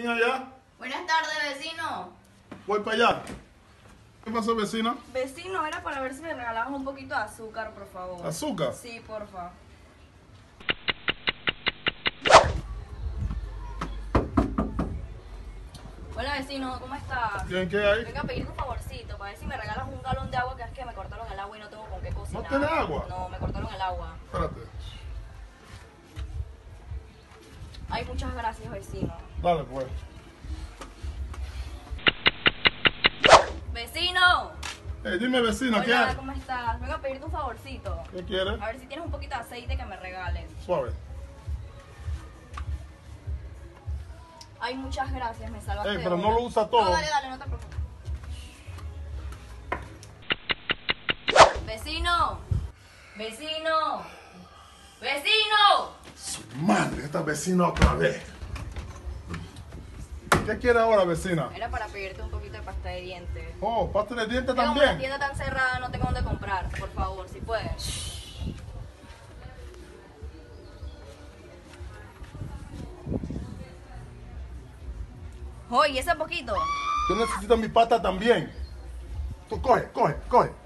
¿Quién allá? Buenas tardes, vecino. Voy para allá. ¿Qué pasó, vecina? Vecino, era para ver si me regalabas un poquito de azúcar, por favor. ¿Azúcar? Sí, porfa. Hola, vecino, ¿cómo estás? ¿Quién qué hay? Venga a pedirte un favorcito para ver si me regalas un galón de agua, que es que me cortaron el agua y no tengo con qué cocinar. ¿No tiene agua? No, me cortaron el agua. Espérate. Ay, muchas gracias, vecino. Dale, pues. ¡Vecino! Eh, dime, vecina, ¿qué Hola, hay? ¿cómo estás? Vengo a pedirte un favorcito. ¿Qué quieres? A ver si tienes un poquito de aceite que me regales. Suave. Ay, muchas gracias, me salvaste. Ey, pero no lo usa todo. No, dale, dale, no te preocupes. Vecino, vecino, vecino. Esta vecina otra vez. ¿Qué quiere ahora, vecina? Era para pedirte un poquito de pasta de dientes. Oh, pasta de dientes Como la también. tienda tan cerrada, no tengo dónde comprar. Por favor, si puedes. Oye, ese poquito. Yo necesito mi pata también. Tú coge, coge, coge.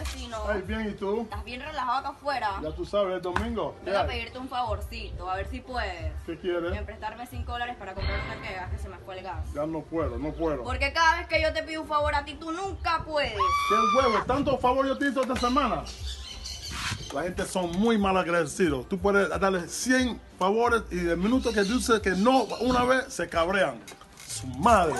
Vecino? Ay, bien, ¿y tú? ¿Estás bien relajado acá afuera? Ya tú sabes, el domingo. ¿Qué Vengo a pedirte un favorcito, a ver si puedes. ¿Qué quieres? prestarme 5 dólares para comprar una que gas que se me fue el gas. Ya no puedo, no puedo. Porque cada vez que yo te pido un favor a ti, tú nunca puedes. ¿Qué huevo? ¿Tanto favor yo te hice esta semana? La gente son muy mal agradecidos. Tú puedes darle 100 favores y el minuto que dice que no una vez se cabrean. Su madre.